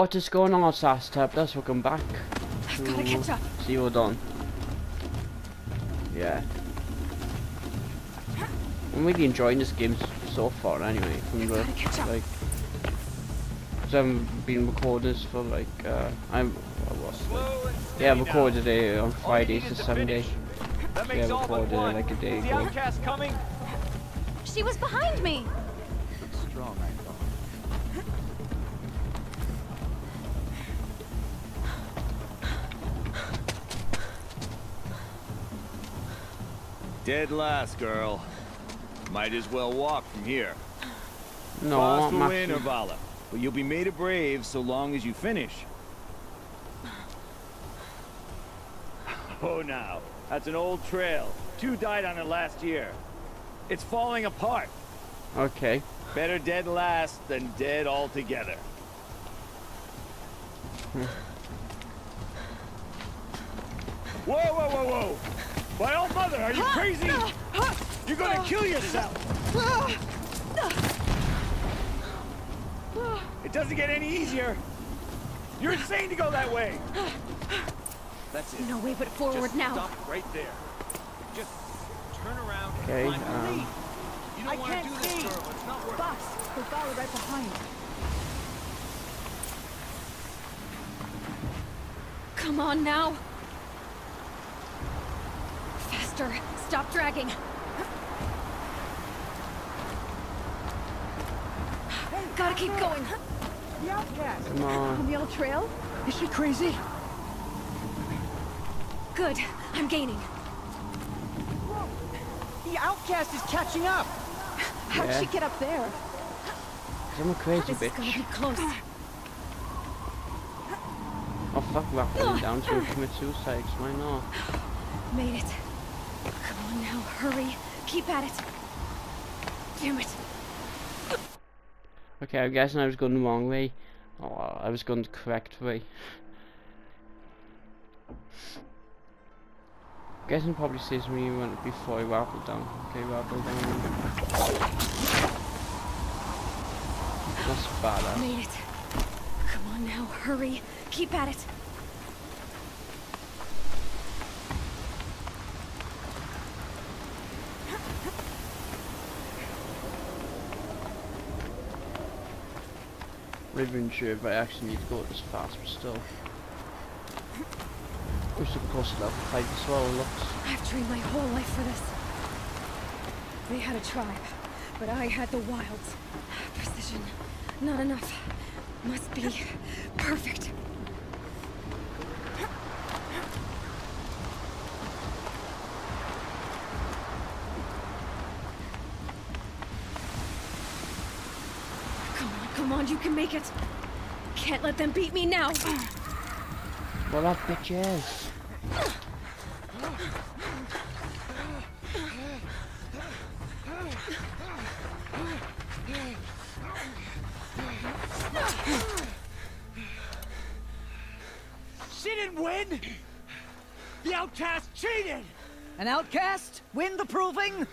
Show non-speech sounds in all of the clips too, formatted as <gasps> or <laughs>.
What is going on, SAS Let's welcome back. I've gotta catch up. See you done. Yeah. I'm really enjoying this game so far anyway. From the, like, cause I haven't been recording this for like, uh, I'm, I was, like, yeah, I recorded it on Friday, so Sunday. Yeah, I recorded it like a day ago. She was behind me. Strong, Dead last, girl. Might as well walk from here. No, Lost I'm win, actually... Urvala. But you'll be made a brave so long as you finish. <sighs> Oh, now. That's an old trail. Two died on it last year. It's falling apart. Okay. Better dead last than dead altogether. <sighs> whoa, whoa, whoa, whoa! My old mother, are you crazy? You're gonna kill yourself! It doesn't get any easier. You're insane to go that way. That's it. No way but forward Just now. Stop right there. Just turn around. Okay, and climb um. You don't I want to can't do this, see. girl. It's not worth Boss, we're followed right behind. Come on now. Faster. Stop dragging. Gotta keep going. The outcast. Come on. On the old trail? Is she crazy? Good. I'm gaining. The outcast is catching up. How'd Yeah. she get up there? Cause I'm a crazy This is gonna bitch. be close. Oh fuck, rappelling down to commit suicide, 'cause why not? Made it. Come on now, hurry. Keep at it. Damn it. Okay, I'm guessing I was going the wrong way. Oh, I was going the correct way. Guessing probably says me when before I rappel down. Okay, rappel down. That's badass. Made it. Come on now, hurry. Keep at it. Not even sure if I actually need to go this fast, but still. Wish I could cross level 5 as well, looks. I've trained my whole life for this. They had a tribe, but I had the wilds. Precision. Not enough. Must be perfect. Come on, come on, you can make it. Can't let them beat me now. Well, that bitch is. She didn't win! The outcast cheated! An outcast? Win the proving?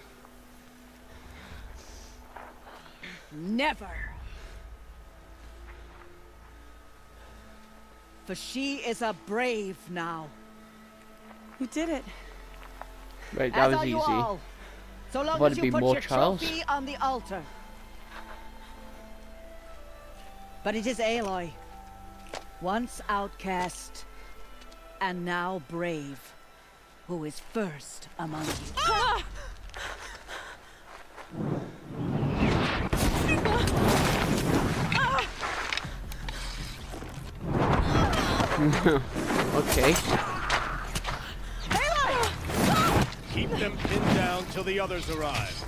Never. For she is a brave now. You did it. Right, that As was are you easy. all. So long Would as you be put more your trials? trophy on the altar. But it is Aloy. Once outcast, and now brave, who is first among you. Ah! Okay. Keep them pinned down till the others arrive.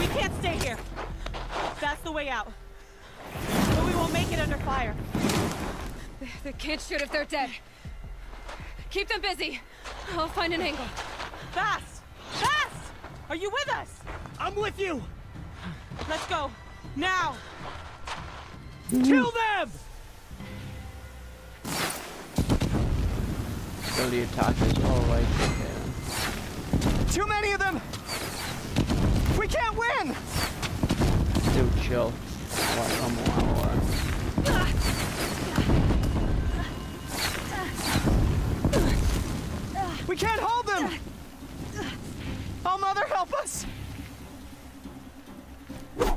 We can't stay here. That's the way out. But we won't make it under fire. They, they can't shoot if they're dead. Keep them busy. I'll find an angle. Fast! Fast! Are you with us? I'm with you! Let's go. Now! Kill them! Attackers. Oh, Alright, okay. Too many of them! We can't win! Dude, chill. On. We can't hold them! Oh, Mother, help us! Wait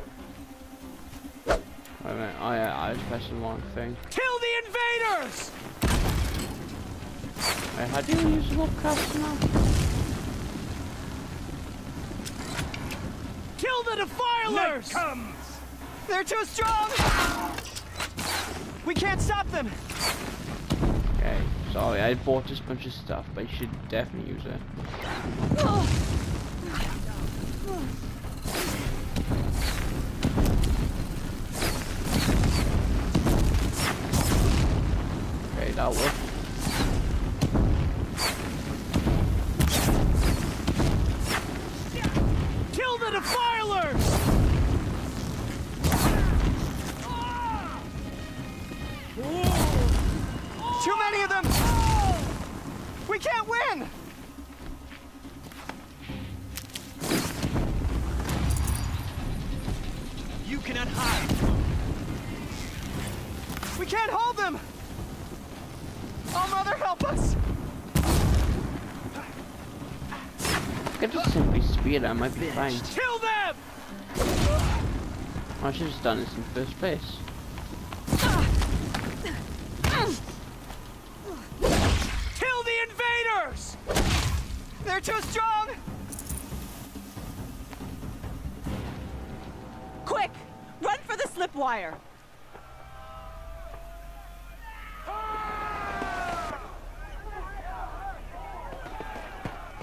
a minute, oh yeah, I was pressing the wrong thing. Kill the invaders! Wait, how do you use the webcast now? Kill the defilers! comes! They're too strong! We can't stop them! Okay, sorry, I bought this bunch of stuff, but you should definitely use it. Oh. Simply speed it, I might be fine. Kill them! I should have done this in the first place. Kill the invaders! They're too strong! Quick! Run for the slip wire!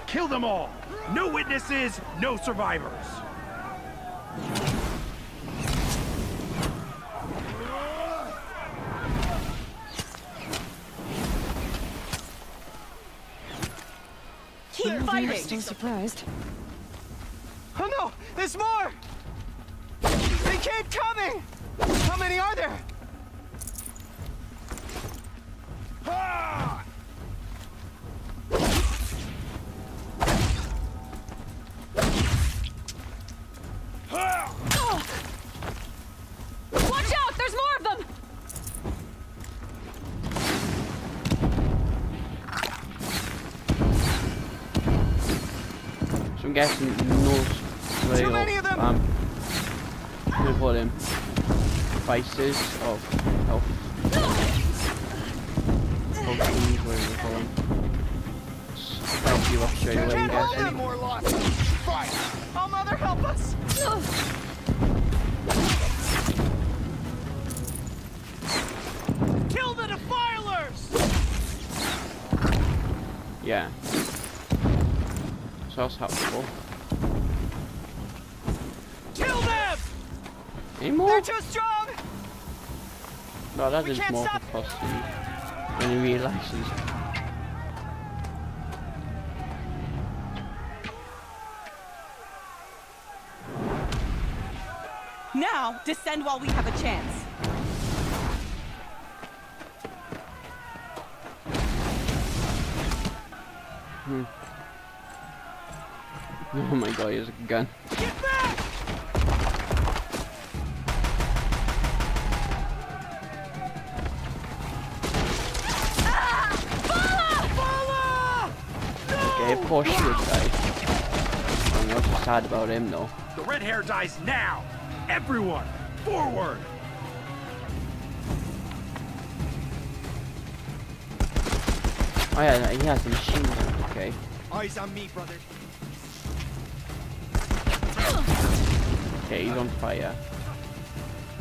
Kill them all! No witnesses, no survivors! Keep You're fighting! still surprised. Oh no! There's more! They keep coming! How many are there? I'm guessing no Too many of them! Um, what you call them? Vices of health. Potions, what do you call them? Help you up straight away, I'm Can't hold guessing. them! more lost! Oh, Mother, help us! Kill the defilers! Yeah. So that's helpful. Kill them! Any more? They're too strong! No, that we is more stop- for pussy. When he realizes. Now, descend while we have a chance. Hmm. <laughs> Oh my god, he has a gun. Get back! Okay, poor shit guy. I'm not so sad about him though. The red hair dies now! Everyone, forward! Oh yeah, he has a machine gun, okay. Eyes on me, brother. Okay, he's on fire.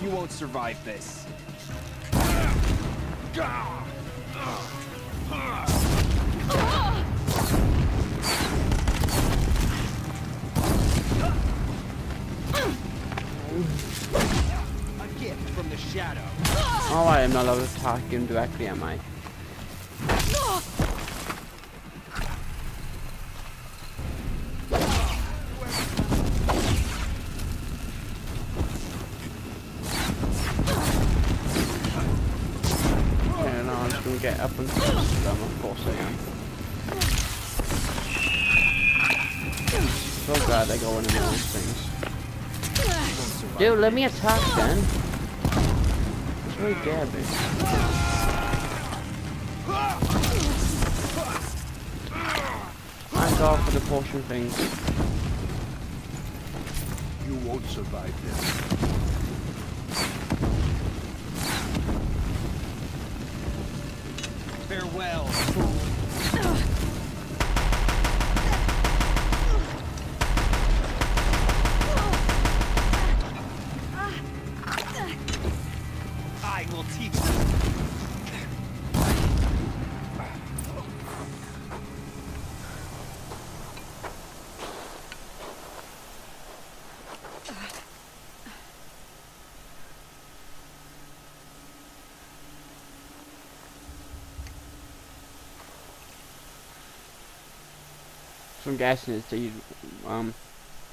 You won't survive this. A gift from the shadow. Alright, I'm not allowed to attack him directly, am I? Ah! Dude, let me attack then. It's Very garbage. Thank God for the potion things. You won't survive this. I will teach you. So I'm guessing it's the um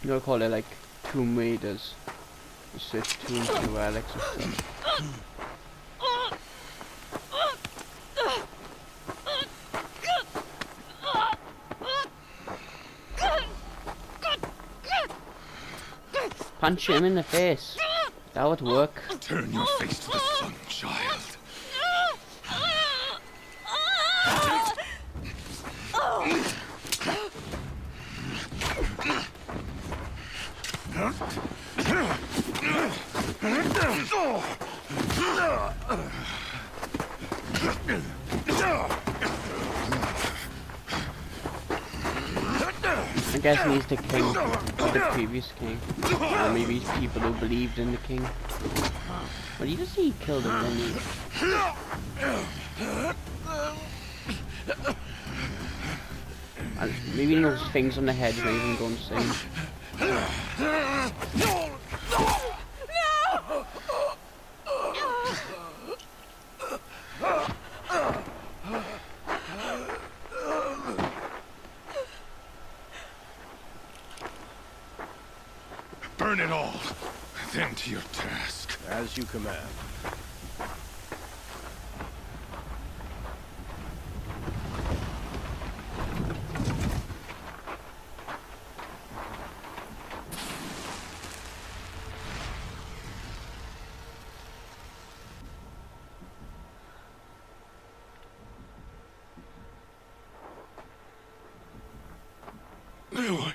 know call it like two meters. You two to relics and stuff. Punch him in the face. That would work. Turn your face to the sun, child. Oh. I guess he's the king, the previous king. Or maybe he's people who believed in the king. But you just see he killed him, didn't he? And maybe those things on the head made him go insane. Burn it all. Then to your task. As you command. Aloy.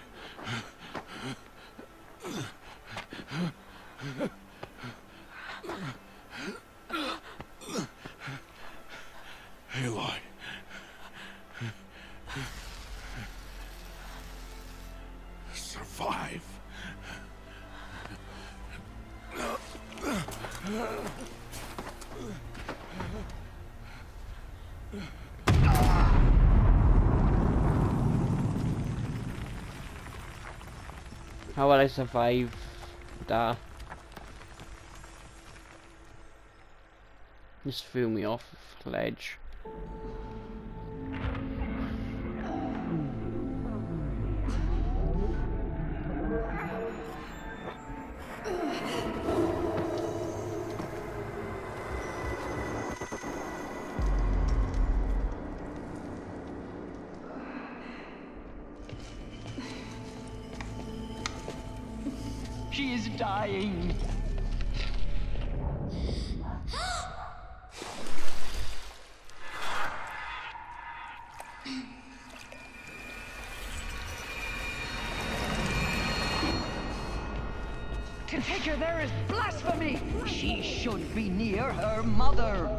I survive that? Just threw me off the ledge. Dying. To take her there is blasphemy. She should be near her mother.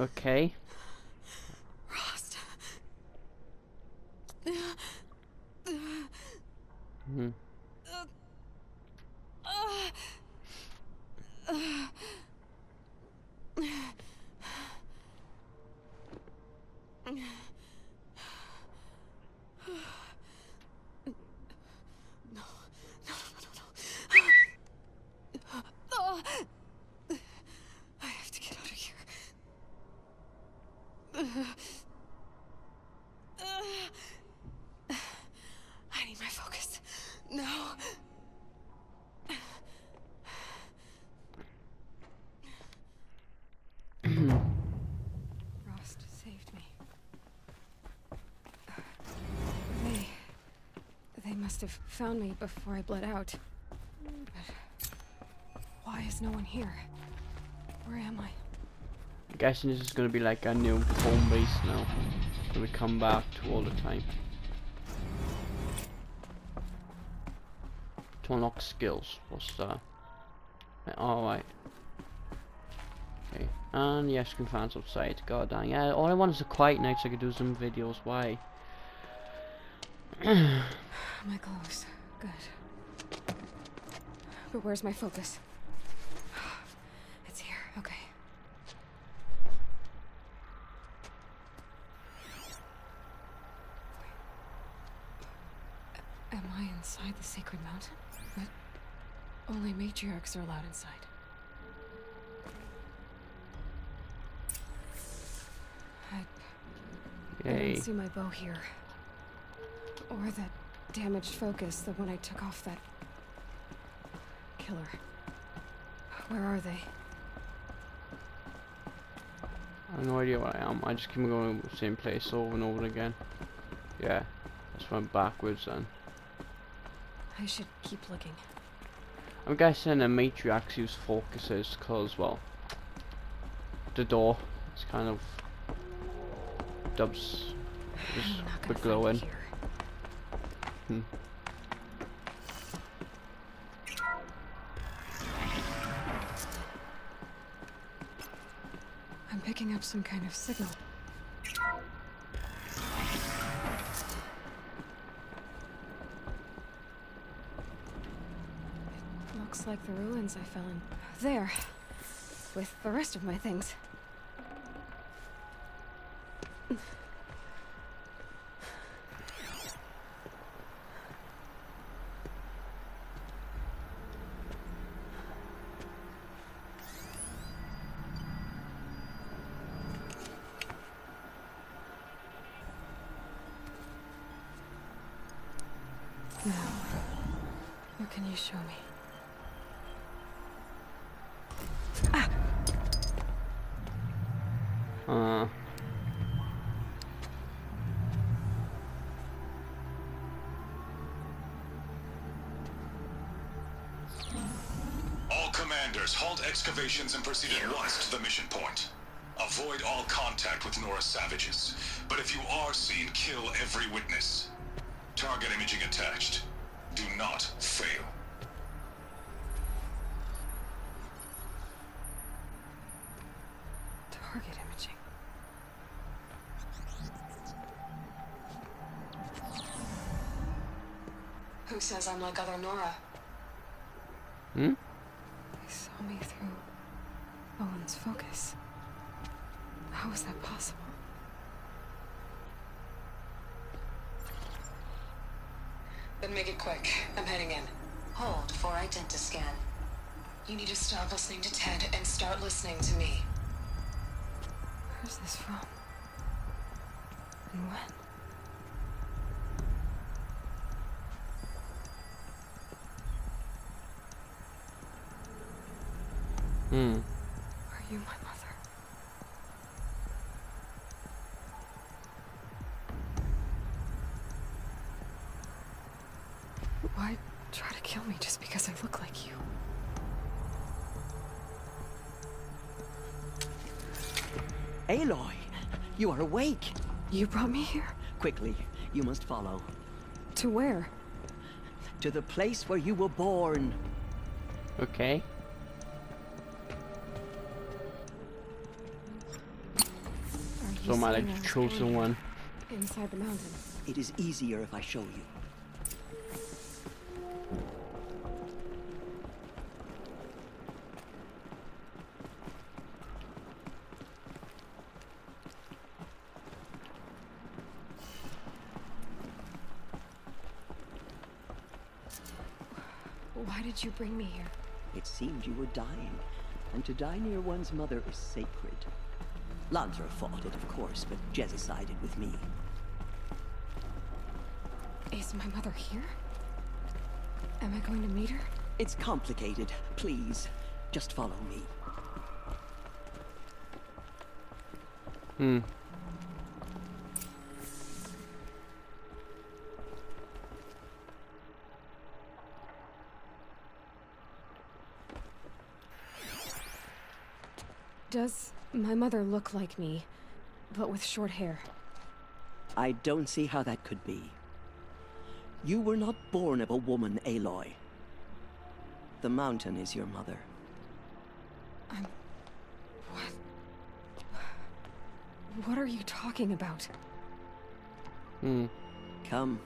Okay. Rost. Hmm. I have to get out of here. Must have found me before I bled out. But why is no one here? Where am I? I'm guessing this is to be like a new home base now. That we come back to all the time. To unlock skills. What's that? Alright. Okay. And yes, you can find outside. God dang. Yeah, all I want is a quiet night so I can do some videos. Why? <clears throat> My clothes. Good. But where's my focus? It's here. Okay. Am I inside the sacred mountain? But only matriarchs are allowed inside. I, I don't see my bow here. Or that damaged focus, the one I took off that killer. Where are they? I have no idea where I am. I just keep going the same place over and over again. Yeah. Just went backwards then. I should keep looking. I'm guessing a matriarchs use focuses because, well, the door is kind of dubs <sighs> I'm just not the gonna find glowing. here. Hmm. I'm picking up some kind of signal. It looks like the ruins I fell in. There. With the rest of my things. Now, what can you show me? Uh, All commanders, halt excavations and proceed at once to the mission point. Avoid all contact with Nora savages. But if you are seen, kill every witness. Target imaging attached. Do not fail. Target imaging. Who says I'm like other Nora? hmm? They saw me through Olin's focus. How is that possible? Then make it quick. I'm heading in. Hold for identiscan. You need to stop listening to Ted and start listening to me. Where's this from? And when? Hmm. Are you my Aloy, you are awake. You brought me here? Quickly, you must follow. To where? To the place where you were born. Okay. Are you So am I like the chosen born one? Inside the mountain. It is easier if I show you. Bring me here? It seemed you were dying, and to die near one's mother is sacred. Lansra fought it, of course, but Jezza sided with me. Is my mother here? Am I going to meet her? It's complicated. Please, just follow me. Hmm. Does my mother look like me, but with short hair? I don't see how that could be. You were not born of a woman, Aloy. The mountain is your mother. I'm... What? What are you talking about? Hmm. Come.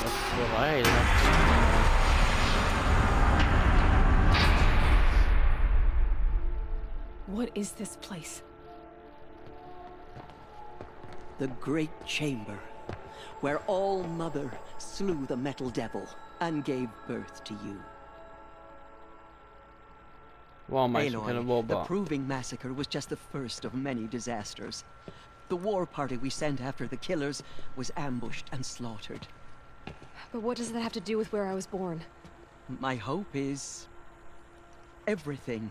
That's what I left. What is this place? The Great Chamber, where All Mother slew the Metal Devil and gave birth to you. Well, my kind Aloy, the. Proving Massacre was just the first of many disasters. The war party we sent after the killers was ambushed and slaughtered. But what does that have to do with where I was born? My hope is... everything.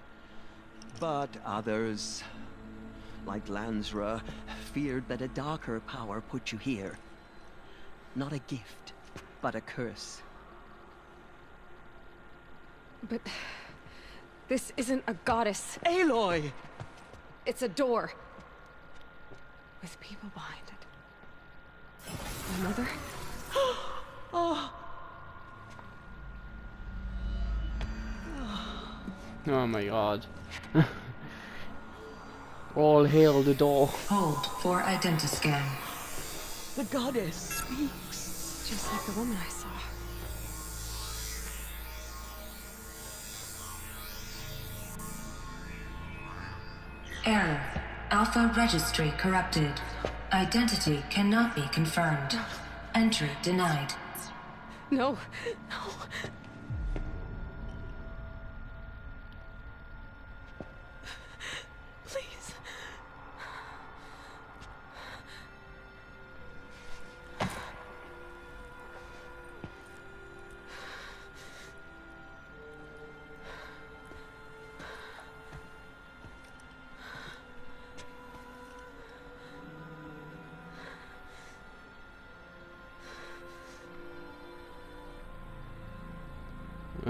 But others, like Lansra, feared that a darker power put you here. Not a gift, but a curse. But... This isn't a goddess. Aloy! It's a door. With people behind it. My mother? <gasps> Oh, Oh my god. <laughs> All hail the door. Hold for identiscan. the goddess speaks. Just like the woman I saw. Error. Alpha registry corrupted. Identity cannot be confirmed. Entry denied. No, no.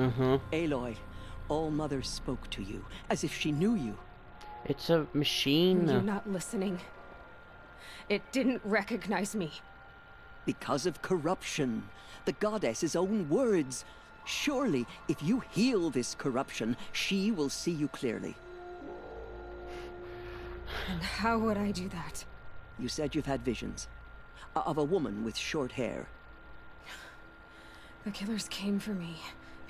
Uh-huh. Aloy, All Mother spoke to you, as if she knew you. It's a machine. You're not listening. It didn't recognize me. Because of corruption. The goddess's own words. Surely, if you heal this corruption, she will see you clearly. And how would I do that? You said you've had visions. Of a woman with short hair. The killers came for me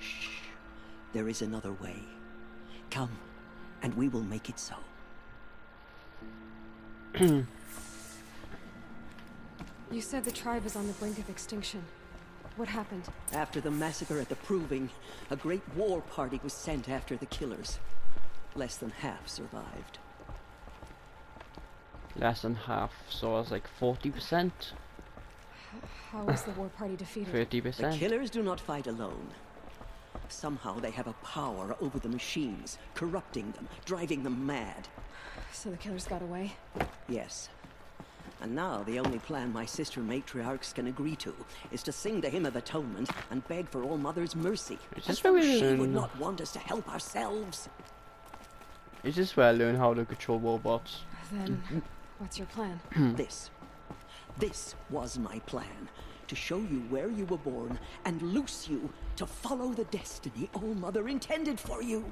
Shh. There is another way. Come, and we will make it so. <clears throat> You said the tribe is on the brink of extinction. What happened? After the massacre at the Proving, a great war party was sent after the killers. Less than half survived. Less than half, so I was like 40%, How was the war party defeated? 30%. The killers do not fight alone. Somehow they have a power over the machines, corrupting them, driving them mad. So the killers got away? Yes. And now the only plan my sister matriarchs can agree to is to sing the hymn of atonement and beg for All Mother's mercy. Is this As where we she would not want us to help ourselves. Is this where I learn how to control robots? Then, what's your plan? this. This was my plan. To show you where you were born and loose you to follow the destiny All Mother intended for you.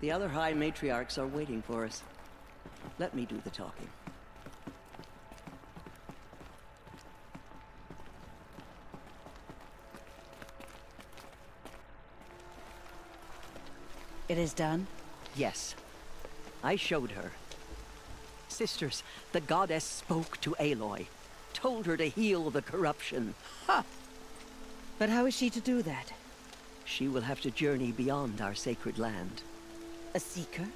The other High Matriarchs are waiting for us. Let me do the talking. It is done? Yes. I showed her. Sisters, the goddess spoke to Aloy. Told her to heal the corruption. Ha! But how is she to do that? She will have to journey beyond our sacred land. A seeker?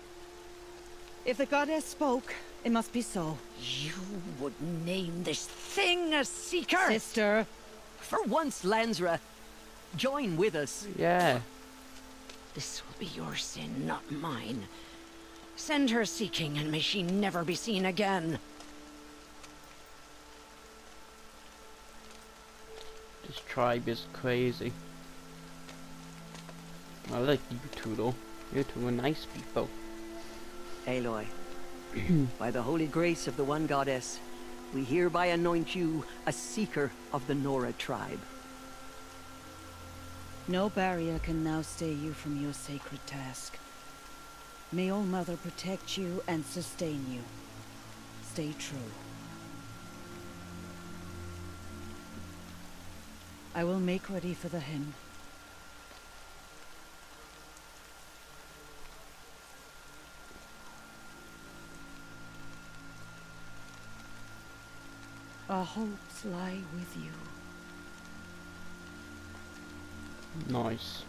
If the goddess spoke, it must be so. You would name this thing a seeker? Sister! For once, Lansra, join with us. Yeah. This will be your sin, not mine. Send her seeking, and may she never be seen again. This tribe is crazy. I like you two though. You two are nice people. Aloy, <clears throat> by the holy grace of the one goddess, we hereby anoint you a seeker of the Nora tribe. No barrier can now stay you from your sacred task. May All Mother protect you and sustain you. Stay true. I will make ready for the hymn. Our hopes lie with you. Nice.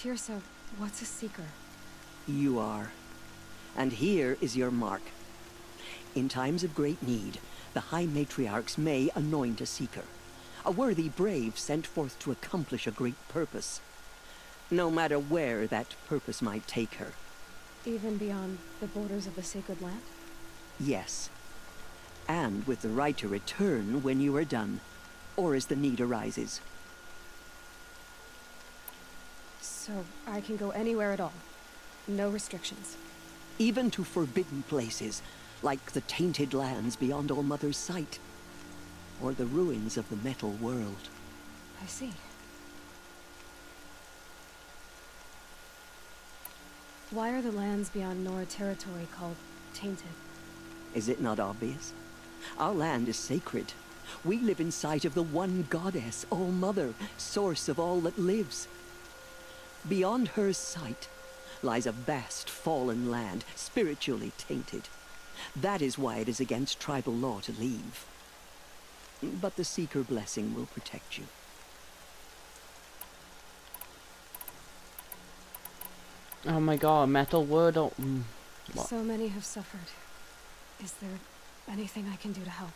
Teersa, what's a seeker? You are. And here is your mark. In times of great need, the High Matriarchs may anoint a seeker. A worthy brave sent forth to accomplish a great purpose. No matter where that purpose might take her. Even beyond the borders of the sacred land? Yes. And with the right to return when you are done, or as the need arises. So I can go anywhere at all. No restrictions. Even to forbidden places, like the tainted lands beyond All Mother's sight. Or the ruins of the metal world. I see. Why are the lands beyond Nora territory called tainted? Is it not obvious? Our land is sacred. We live in sight of the one goddess, All Mother, source of all that lives. Beyond her sight lies a vast fallen land, spiritually tainted. That is why it is against tribal law to leave. But the Seeker blessing will protect you. Oh my god, metal word. Oh, mm. So many have suffered. Is there anything I can do to help?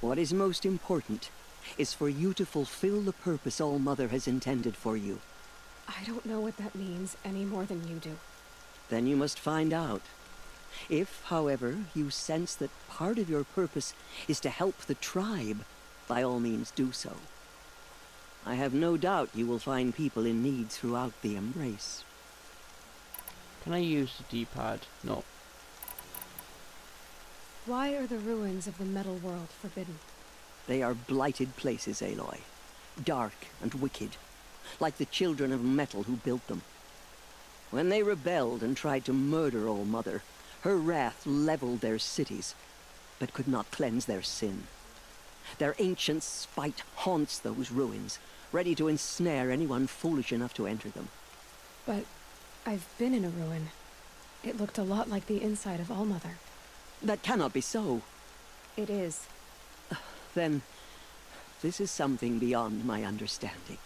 What is most important is for you to fulfill the purpose All Mother has intended for you. I don't know what that means any more than you do. Then you must find out. If, however, you sense that part of your purpose is to help the tribe, by all means do so. I have no doubt you will find people in need throughout the Embrace. Can I use the D-pad? No. Why are the ruins of the metal world forbidden? They are blighted places, Aloy. Dark and wicked, like the children of metal who built them. When they rebelled and tried to murder All Mother, her wrath leveled their cities, but could not cleanse their sin. Their ancient spite haunts those ruins, ready to ensnare anyone foolish enough to enter them. But I've been in a ruin. It looked a lot like the inside of All Mother. That cannot be so. It is. Then, this is something beyond my understanding.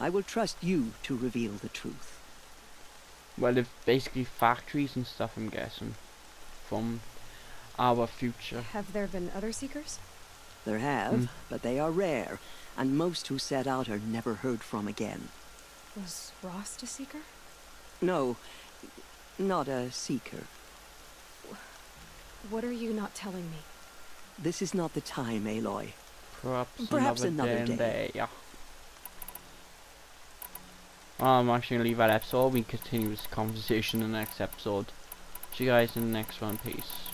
I will trust you to reveal the truth. Well, it's basically factories and stuff, I'm guessing. From our future. Have there been other Seekers? There have, Hmm. but they are rare, and most who set out are never heard from again. Was Rost a Seeker? No, not a seeker. What are you not telling me? This is not the time, Aloy. Perhaps, Perhaps another, another day. day. day, Yeah. I'm actually gonna leave that episode. We continue this conversation in the next episode. See you guys in the next one. Peace.